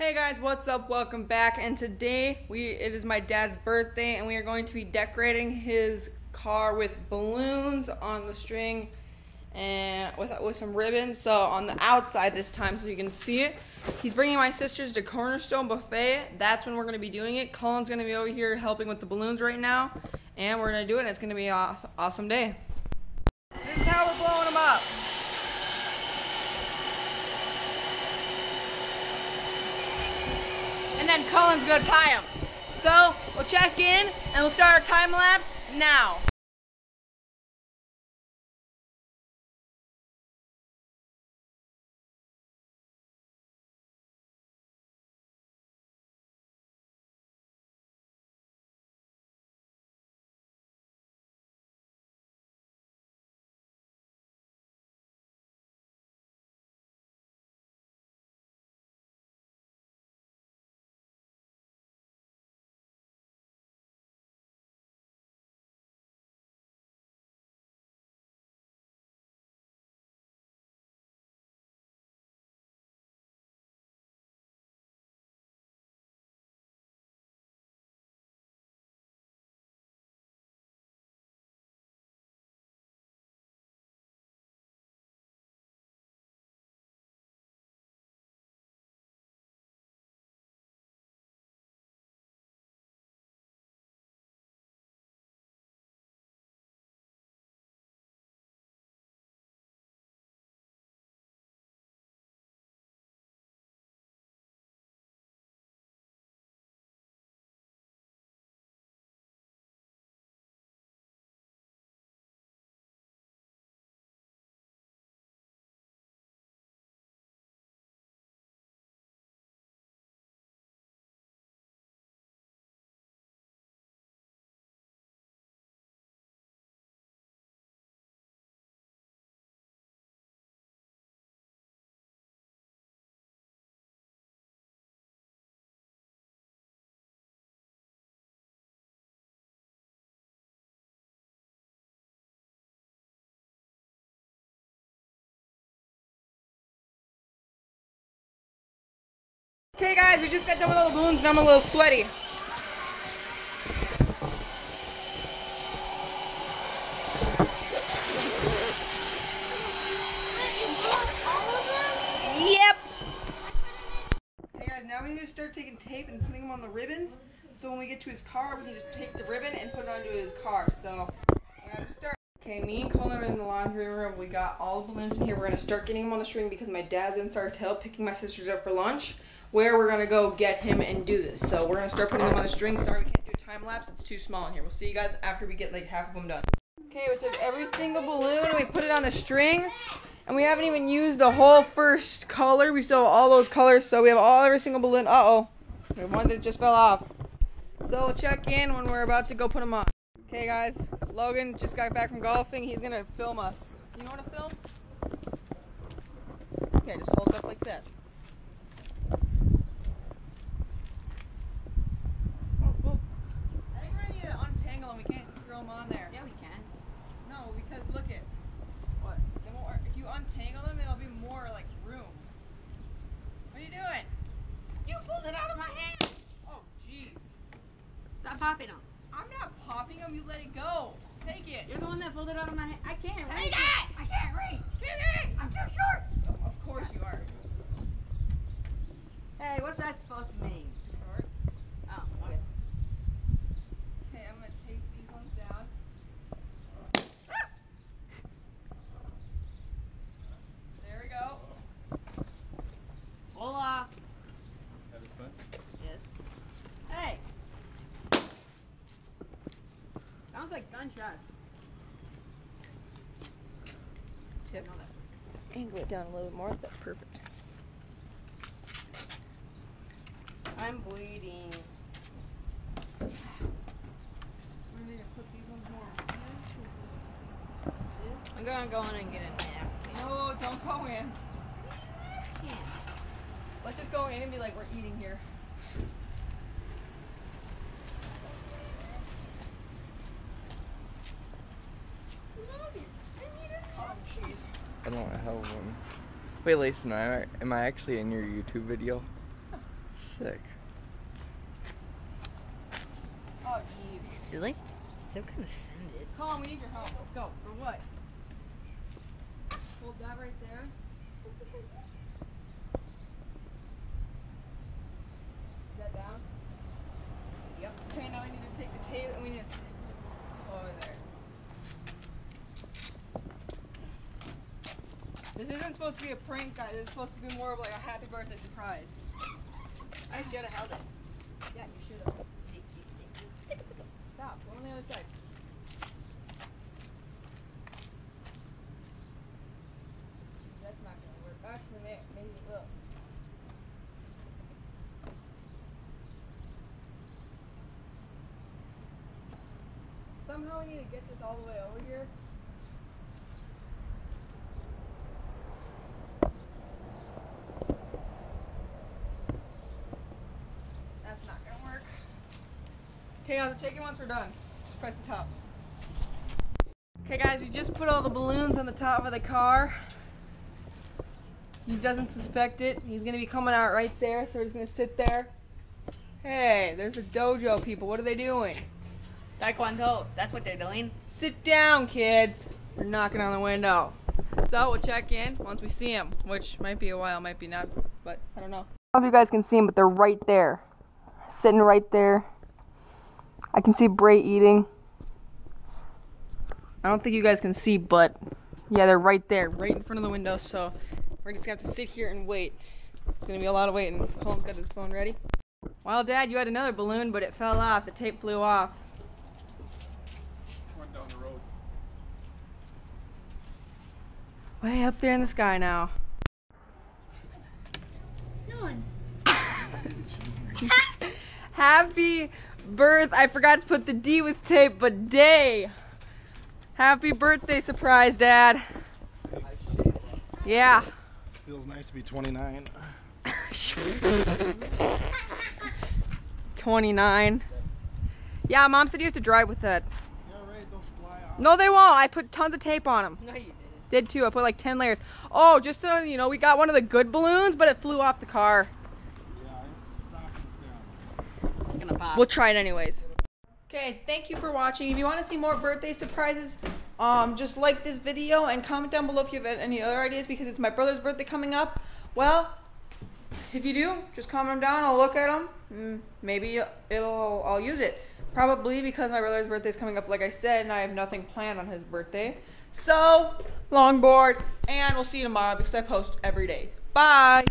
Hey guys, what's up? Welcome back. And today we it is my dad's birthday and we are going to be decorating his car with balloons on the string and with with some ribbon So on the outside this time so you can see it. He's bringing my sisters to Cornerstone Buffet. That's when we're going to be doing it. Colin's going to be over here helping with the balloons right now and we're going to do it. And it's going to be an awesome, awesome day. This is how we're blowing them up. Then Colin's gonna tie them. So we'll check in and we'll start our time lapse now. Okay guys, we just got done with all the balloons and I'm a little sweaty. Yep. Okay guys, now we need to start taking tape and putting them on the ribbons. So when we get to his car, we can just take the ribbon and put it onto his car. So we're gonna start. Okay, me and Colin are in the laundry room. We got all the balloons in here. We're gonna start getting them on the string because my dad's in Sartell picking my sisters up for lunch. Where we're gonna go get him and do this. So we're gonna start putting them on the string. Sorry, we can't do a time lapse. It's too small in here. We'll see you guys after we get like half of them done. Okay, we took every single balloon and we put it on the string. And we haven't even used the whole first color. We still have all those colors. So we have all every single balloon. Uh oh, the one that just fell off. So we'll check in when we're about to go put them on. Okay, guys. Logan just got back from golfing. He's gonna film us. You what to film? Okay, just hold it up like that. Oh, whoa. I think we're gonna need to untangle them. We can't just throw them on there. Yeah, we can. No, because look it. What? The more, if you untangle them, there'll be more like room. What are you doing? You pulled it out of my hand. Oh, jeez. Stop popping them. I'm not popping them. You let it go. Take it. You're the one that pulled it out of my hand. I can't Take reach. it! I can't reach. Take it. I'm too short. Of course you are. Hey, what's that supposed to mean? Short. Oh, okay. Okay, I'm gonna take these ones down. There we go. Hola. Yes. Hey. Sounds like. Tip. I know that was- Angle it down a little bit more. That's perfect. I'm bleeding. We need to put these ones more. I'm gonna go in and get a napkin. No, don't go in. Let's just go in and be like, we're eating here. Oh, jeez. I don't know how one. Wait, Lacey, am I, am I actually in your YouTube video? Sick. Oh, jeez. Silly. Still gonna send it. Colin, we need your help. Let's go. For what? Hold that right there. Is that down? Yep. Okay, now we need to take the tape and we need to over there. This isn't supposed to be a prank, guys. It's supposed to be more of like a happy birthday surprise. I should have held it. Yeah, you should have. Stop. Go on the other side. That's not gonna work. Actually, may- maybe it will. Somehow we need to get this all the way over here. That's not gonna work. Okay, guys, take it once we're done. Just press the top. Okay, guys, we just put all the balloons on the top of the car. He doesn't suspect it. He's gonna be coming out right there, so he's gonna sit there. Hey, there's a dojo people. What are they doing? Taekwondo. That's what they're doing. Sit down, kids. We're knocking on the window. So we'll check in once we see him, which might be a while, might be not, but I don't know. I don't know if you guys can see them, but they're right there. Sitting right there. I can see Bray eating. I don't think you guys can see, but yeah, they're right there, right in front of the window, so we're just gonna have to sit here and wait. It's gonna be a lot of waiting. Colin's got his phone ready. Well, Dad, you had another balloon, but it fell off. The tape flew off. Went down the road. Way up there in the sky now. Happy birth. I forgot to put the D with tape, but day. Happy birthday surprise, Dad. Yeah. feels nice to be 29. 29. Yeah, Mom said you have to drive with that. Yeah, right, they'll fly off. No, they won't. I put tons of tape on them. No, you didn't. Did too. I put like 10 layers. Oh, just so you know, we got one of the good balloons, but it flew off the car. Yeah, it's Pop. We'll try it anyways. Okay, thank you for watching. If you want to see more birthday surprises, um, just like this video and comment down below if you have any other ideas because it's my brother's birthday coming up. Well, if you do, just comment them down. I'll look at them. Mm, maybe it'll I'll use it. Probably because my brother's birthday is coming up, like I said, and I have nothing planned on his birthday. So, longboard, and we'll see you tomorrow because I post every day. Bye.